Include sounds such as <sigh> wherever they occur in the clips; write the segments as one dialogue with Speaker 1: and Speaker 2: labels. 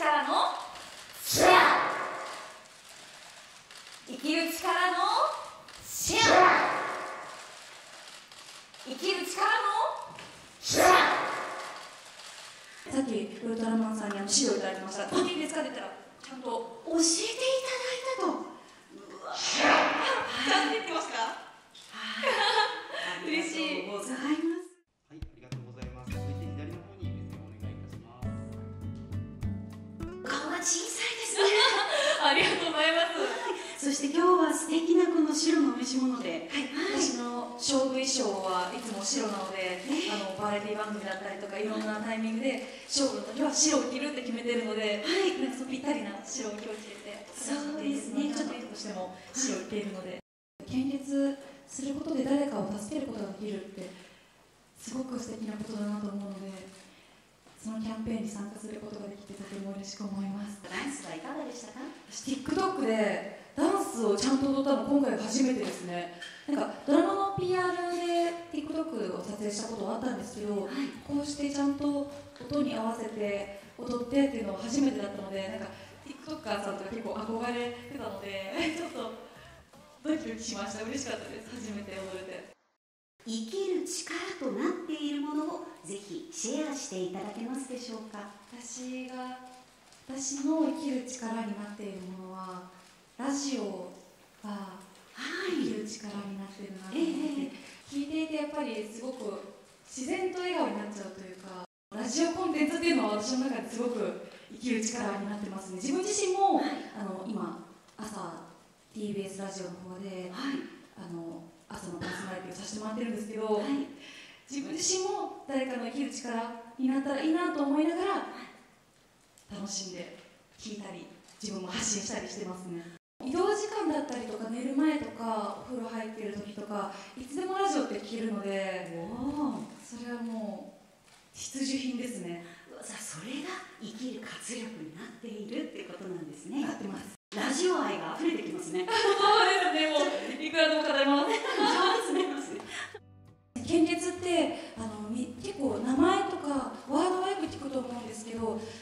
Speaker 1: 力のシェア。生きる力のシェア。生きる力のシェア。さっきウルトラマンさんにあの資料いただきました。何人ですかって言ったらちゃんと教えていただいたと
Speaker 2: 小さいですね。
Speaker 1: ありがとうございます。
Speaker 2: そして今日は素敵なこの白のお召し物で
Speaker 1: はい、私の勝負衣装はいつも白なので、あのバラエティ番組だったりとかいろんなタイミングで勝負の時は白を着るって決めてるので、
Speaker 2: はい。
Speaker 1: なんかぴったりな白を今日着てて
Speaker 2: そうですね。
Speaker 1: ちょっととしても白を着ているので、献血することで誰かを助けることができるってすごく素敵なことだなと思うのでそのキャンペーンに参加することができてとても嬉しく思います
Speaker 2: いかがでしたか？
Speaker 1: 私 TikTok でダンスをちゃんと踊ったの今回が初めてですね。なんかドラマの PR で TikTok を撮影したことはあったんですけど、こうしてちゃんと音に合わせて踊ってっていうのは初めてだったのでなんか TikToker さんとか結構憧れてたので <laughs> ちょっとドキドキしました。嬉しかったです。初めて踊れて。
Speaker 2: 生きる力となっているものをぜひシェアしていただけますでしょうか？
Speaker 1: 私が私の生きる力になっているものはラジオが
Speaker 2: はい。
Speaker 1: 生きる力になってるなと思って、聞いていてやっぱりすごく自然と笑顔になっちゃうというかラジオコンテンツっていうのは私の中ですごく生きる力になってますね。自分自身も、あの今朝 TBS ラジオの方で、あの朝のパーソナリティをさせてもらってるんですけど、自分自身も誰かの生きる力になったらいいなと思いながら楽しんで聞いたり自分も発信したりしてますね。移動時間だったりとか寝る前とかお風呂入ってる時とかいつでもラジオって聞けるのでそれはもう必需品ですね。
Speaker 2: それが生きる活力になってい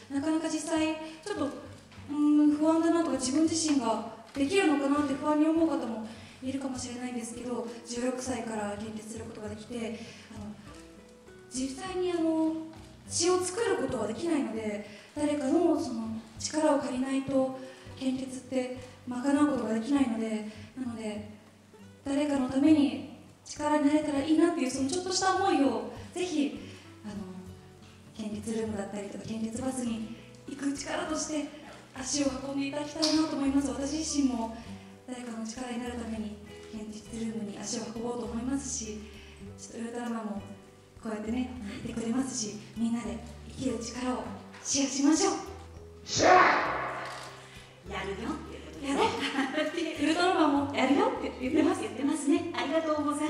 Speaker 2: な
Speaker 1: かなか実際ちょっとうん不安だなとか自分自身ができるのかなって不安に思う方もいるかもしれないんですけど16歳から献血することができてあの実際にあの血を作ることはできないので誰かのその力を借りないと献血って賄うことができないのでなので誰かのために力になれたらいいなっていうそのちょっとした思いをぜひルームだったりとか献血バスに行く力として足を運んでいただきたいなと思います。私自身も誰かの力になるために献血ルームに足を運ぼうと思いますしちょっとウルトラマンもこうやってねいてくれますしみんなで生きる力をシェアしましょう。
Speaker 2: やるよっていうことですね。
Speaker 1: やろう <laughs> ウルトラマンもやるよって言ってます。
Speaker 2: 言ってますね。ありがとうござい